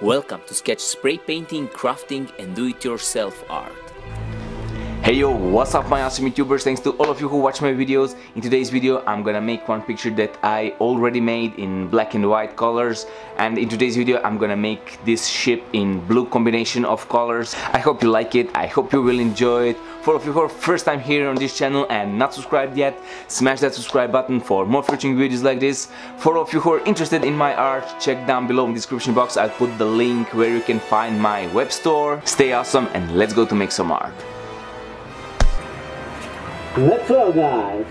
Welcome to Skech Spray Painting, Crafting and Do-It-Yourself Art. Hey yo, what's up my awesome YouTubers, thanks to all of you who watch my videos. In today's video I'm gonna make one picture that I already made in black and white colors and in today's video I'm gonna make this ship in blue combination of colors. I hope you like it, I hope you will enjoy it. For all of you who are first time here on this channel and not subscribed yet, smash that subscribe button for more future videos like this. For all of you who are interested in my art, check down below in the description box I'll put the link where you can find my web store. Stay awesome and let's go to make some art. Let's go, guys.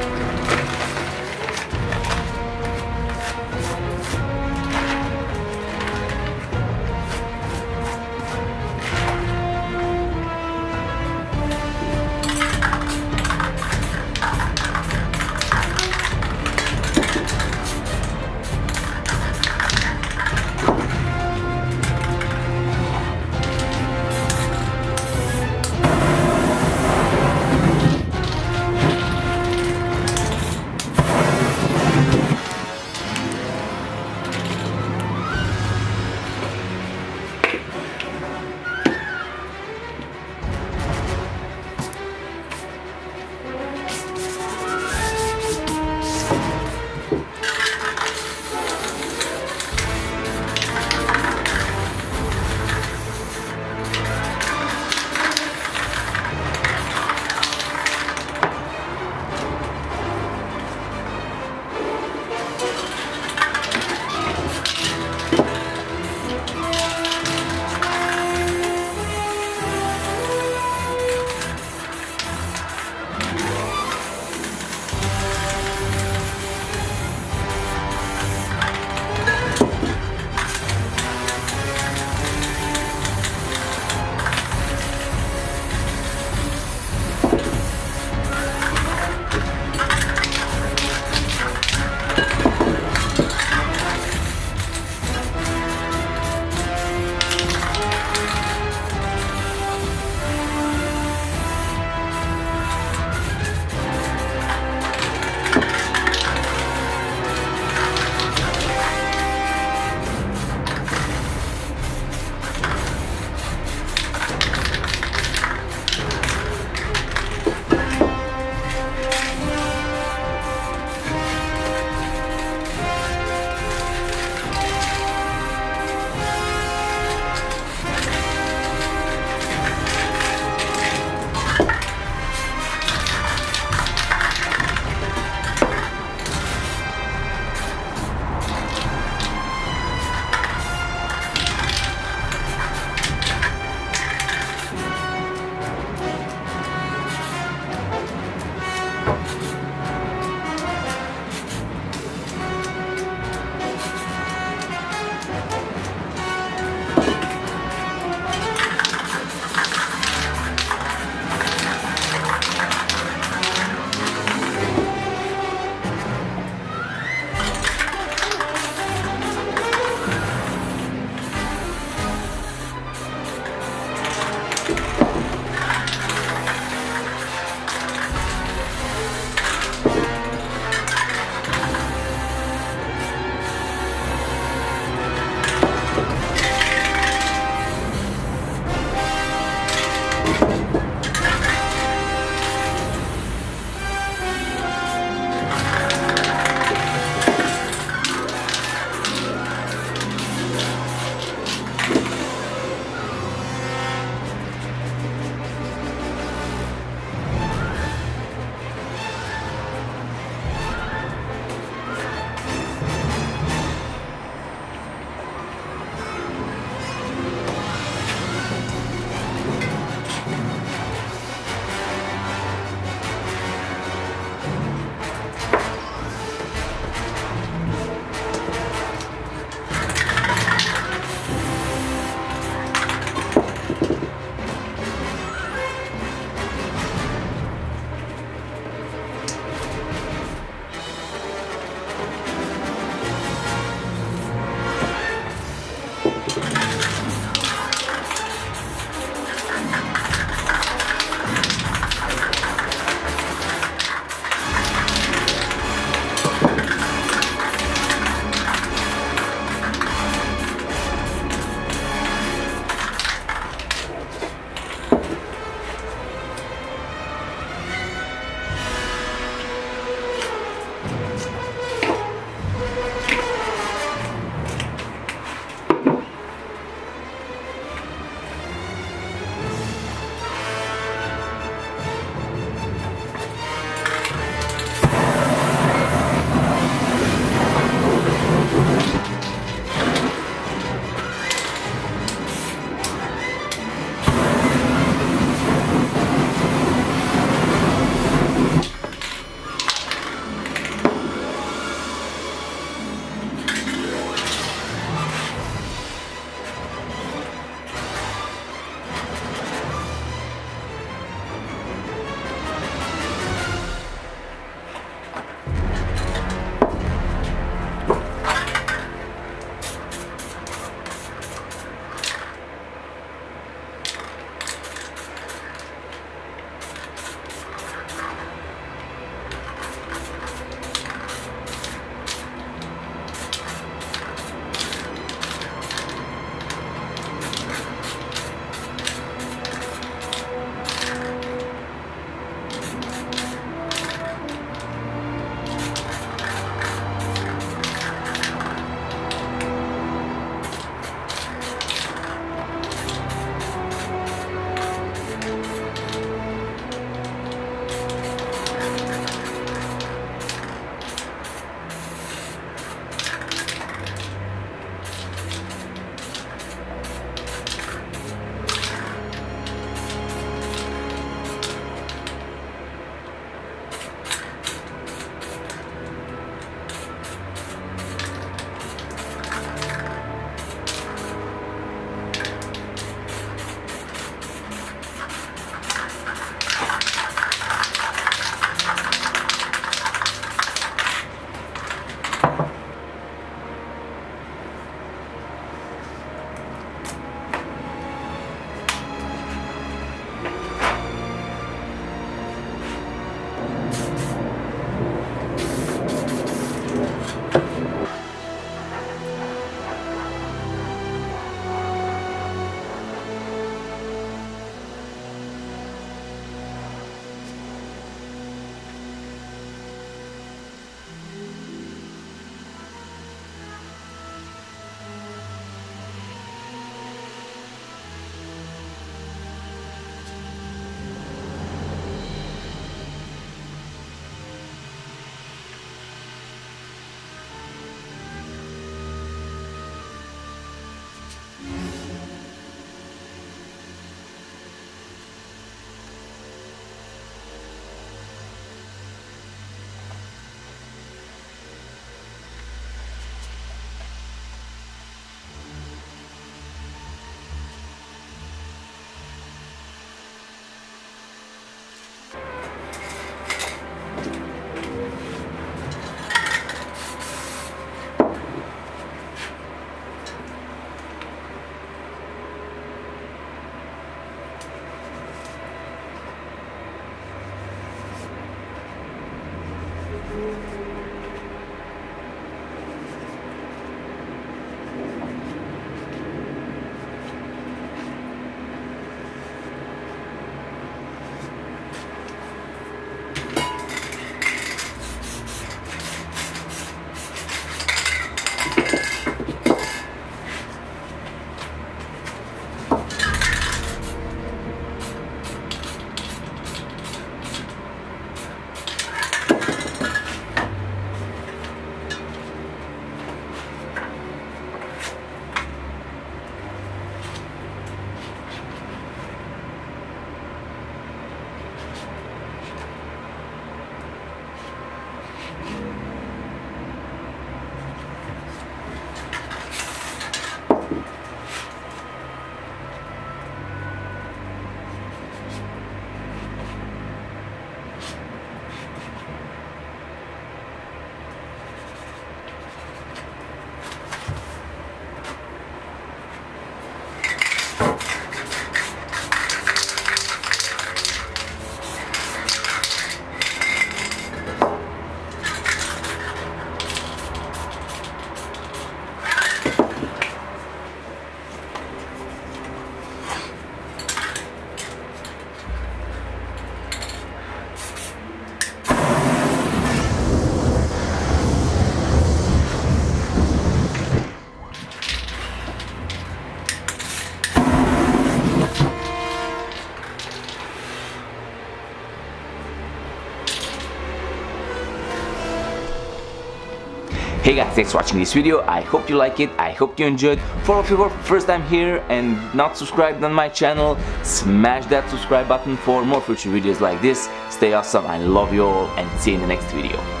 Hey guys, thanks for watching this video. I hope you like it. I hope you enjoyed. For of you first time here and not subscribed on my channel, smash that subscribe button for more future videos like this. Stay awesome. I love you all and see you in the next video.